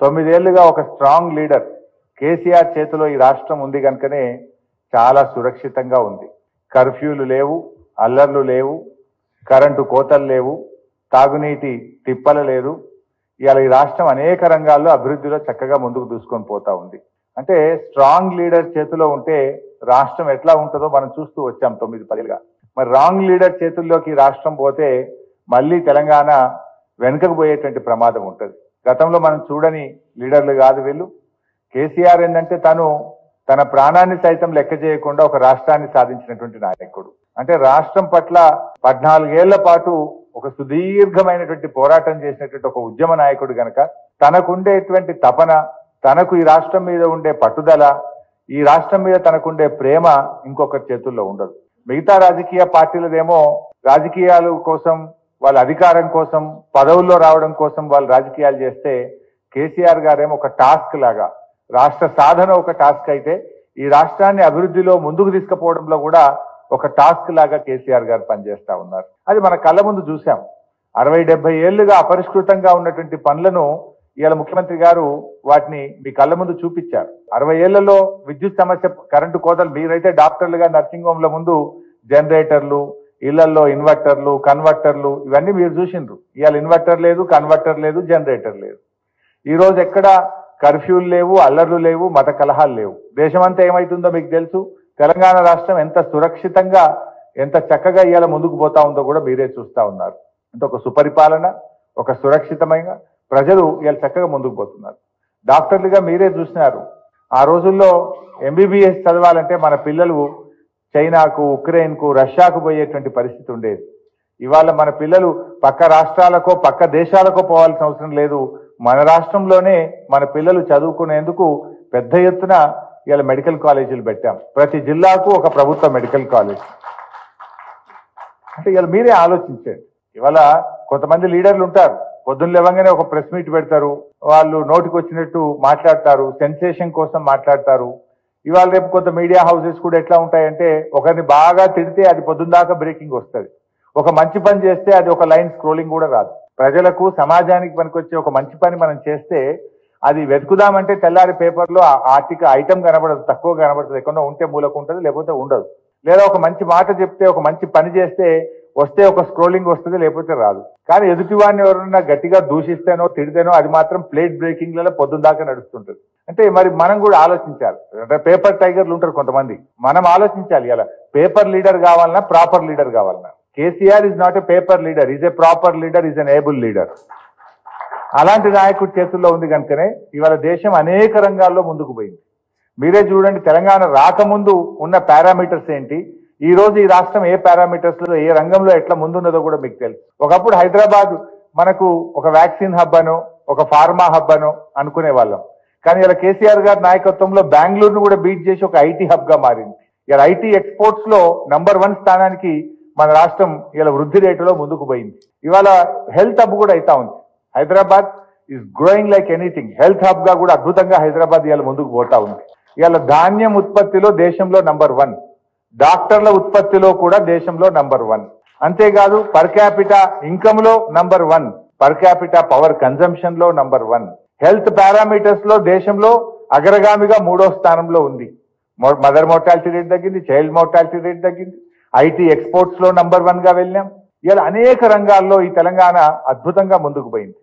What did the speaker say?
తొమ్మిదేళ్ళుగా ఒక strong leader KCR చేతిలో ఈ రాష్ట్రం ఉంది కనుకనే చాలా సురక్షితంగా ఉంది. కర్ఫ్యూలు లేవు అల్లర్లు లేవు కరెంటు కోతలు లేవు తాగునీటి తిప్పలు లేదు. ఇవాళ ఈ రాష్ట్రం అనేక రంగాల్లో అభివృద్ధిలో చక్కగా ముందుకు దూసుకొని పోతా ఉంది. అంటే స్ట్రాంగ్ లీడర్ చేతిలో ఉంటే రాష్ట్రం ఎట్లా ఉంటుందో మనం చూస్తూ వచ్చాం తొమ్మిది పదిగా మరి రాంగ్ లీడర్ చేతుల్లోకి రాష్ట్రం పోతే మళ్ళీ తెలంగాణ వెనుకకు పోయేటువంటి ప్రమాదం ఉంటుంది. గతంలో మనం చూడని లీడర్లు కాదు వీళ్ళు. కేసీఆర్ ఏంటంటే తను తన ప్రాణాన్ని సైతం లెక్క చేయకుండా ఒక రాష్ట్రాన్ని సాధించినటువంటి నాయకుడు. అంటే రాష్ట్రం పట్ల పద్నాలుగేళ్ళ పాటు ఒక సుదీర్ఘమైనటువంటి పోరాటం చేసినటువంటి ఒక ఉద్యమ నాయకుడు గనక తనకుండేటువంటి తపన తనకు ఈ రాష్ట్రం మీద ఉండే పట్టుదల ఈ రాష్ట్రం మీద తనకుండే ప్రేమ ఇంకొకరి చేతుల్లో ఉండదు. మిగతా రాజకీయ పార్టీలదేమో రాజకీయాల కోసం వాళ్ళ అధికారం కోసం పదవుల్లో రావడం కోసం వాళ్ళు రాజకీయాలు చేస్తే కేసీఆర్ గారేమో ఒక టాస్క్ లాగా రాష్ట్ర సాధన ఒక టాస్క్ అయితే ఈ రాష్ట్రాన్ని అభివృద్ధిలో ముందుకు తీసుకుపోవడంలో కూడా ఒక టాస్క్ లాగా కేసీఆర్ గారు పనిచేస్తా ఉన్నారు. అది మన కళ్ళ ముందు చూసాం అరవై డెబ్బై ఏళ్ళుగా అపరిష్కృతంగా ఉన్నటువంటి పనులను ఇవాళ ముఖ్యమంత్రి గారు వాటిని మీ కళ్ళ ముందు చూపించారు. అరవై ఏళ్ళలో విద్యుత్ సమస్య కరెంటు కోతలు మీరైతే డాక్టర్లుగా నర్సింగ్ హోమ్ల ముందు జనరేటర్లు ఇళ్ళలో ఇన్వర్టర్లు కన్వర్టర్లు ఇవన్నీ మీరు చూసిండ్రు. ఇవాళ ఇన్వర్టర్ లేదు కన్వర్టర్ లేదు జనరేటర్ లేదు. ఈ రోజు ఎక్కడ కర్ఫ్యూలు లేవు అల్లర్లు లేవు మత కలహాలు లేవు. దేశమంతా ఏమవుతుందో మీకు తెలుసు. తెలంగాణ రాష్ట్రం ఎంత సురక్షితంగా ఎంత చక్కగా ఇవాళ ముందుకు పోతా ఉందో కూడా మీరే చూస్తూ ఉన్నారు. అంటే ఒక సుపరిపాలన ఒక సురక్షితమైన ప్రజలు ఇవాళ చక్కగా ముందుకు పోతున్నారు. డాక్టర్లుగా మీరే చూసినారు. ఆ రోజుల్లో ఎంబీబీఎస్ చదవాలంటే మన పిల్లలు చైనాకు ఉక్రెయిన్కు రష్యాకు పోయేటువంటి పరిస్థితి ఉండేది. ఇవాళ మన పిల్లలు పక్క రాష్ట్రాలకో పక్క దేశాలకో పోవాల్సిన అవసరం లేదు. మన రాష్ట్రంలోనే మన పిల్లలు చదువుకునేందుకు పెద్ద ఎత్తున ఇవాళ మెడికల్ కాలేజీలు పెట్టాం. ప్రతి జిల్లాకు ఒక ప్రభుత్వ మెడికల్ కాలేజ్. అంటే ఇవాళ మీరే ఆలోచించండి. ఇవాళ కొంతమంది లీడర్లు ఉంటారు. పొద్దున్న లేవగానే ఒక ప్రెస్ మీట్ పెడతారు. వాళ్ళు నోటికి వచ్చినట్టు మాట్లాడతారు. సెన్సేషన్ కోసం మాట్లాడతారు. ఇవాళ రేపు కొంత మీడియా హౌసెస్ కూడా ఎట్లా ఉంటాయంటే ఒకరిని బాగా తిడితే అది పొద్దున్న దాకా బ్రేకింగ్ వస్తుంది. ఒక మంచి పని చేస్తే అది ఒక లైన్ స్క్రోలింగ్ కూడా రాదు. ప్రజలకు సమాజానికి పనికొచ్చే ఒక మంచి పని మనం చేస్తే అది వెతుకుదామంటే తెల్లారి పేపర్లో ఆర్టిక ఐటమ్ కనబడదు తక్కువ కనబడుతుంది ఎక్కడో ఉంటే మూలకు ఉంటుంది లేకపోతే ఉండదు. లేదా ఒక మంచి మాట చెప్తే ఒక మంచి పని చేస్తే వస్తే ఒక స్క్రోలింగ్ వస్తుంది లేకపోతే రాదు. కానీ ఎదుటివాడిని ఎవరన్నా గట్టిగా దూషిస్తేనో తిడితేనో అది మాత్రం ప్లేట్ బ్రేకింగ్లలో పొద్దున్న దాకా నడుస్తుంటుంది. అంటే మరి మనం కూడా ఆలోచించాలి. అంటే పేపర్ టైగర్లు ఉంటారు కొంతమంది. మనం ఆలోచించాలి ఇలా పేపర్ లీడర్ కావాలన్నా ప్రాపర్ లీడర్ కావాలన్నా. KCR is not a paper leader is a proper leader is an able leader. అలాంటి నాయకుడి చేతుల్లో ఉంది కనుకనే ఇవాళ దేశం అనేక రంగాల్లో ముందుకు పోయింది. మీరే చూడండి తెలంగాణ రాకముందు ఉన్న పారామీటర్స్ ఏంటి? ఈ రోజు ఈ రాష్ట్రం ఏ పారామీటర్స్లో ఏ రంగంలో ఎట్లా ముందున్నదో కూడా మీకు తెలుసు. ఒకప్పుడు హైదరాబాద్ మనకు ఒక వ్యాక్సిన్ హబ్ అనో ఒక ఫార్మా హబ్ అనో అనుకునే వాళ్ళం. కానీ ఇలా కేసీఆర్ గారి నాయకత్వంలో బెంగళూరును కూడా బీట్ చేసి ఒక ఐటీ హబ్గా మారింది. ఇలా ఐటీ ఎక్స్పోర్ట్స్లో నంబర్ వన్ స్థానానికి మన రాష్ట్రం ఇలా వృద్ధి రేటులో ముందుకు పోయింది. ఇవాళ హెల్త్ హబ్ కూడా అవుతా ఉంది. Hyderabad is growing like anything health హబ్గా కూడా అద్భుతంగా హైదరాబాద్ ఇవాళ ముందుకు పోతా ఉంది. ఇవాళ ధాన్యం ఉత్పత్తిలో దేశంలో నంబర్ వన్ డాక్టర్ల ఉత్పత్తిలో కూడా దేశంలో నంబర్ వన్ అంతేకాదు per capita ఇన్కమ్లో number one per capita power కన్జంప్షన్లో number one health పారామీటర్స్లో దేశంలో అగ్రగామిగా మూడో స్థానంలో ఉంది. మదర్ మోర్టాలిటీ రేట్ తగ్గింది చైల్డ్ మోర్టాలిటీ రేట్ తగ్గింది. ఐటీ ఎక్స్పోర్ట్స్లో నంబర్ వన్గా వెళ్ళాం. ఇలా అనేక రంగాల్లో ఈ తెలంగాణ అద్భుతంగా ముందుకు పోయింది.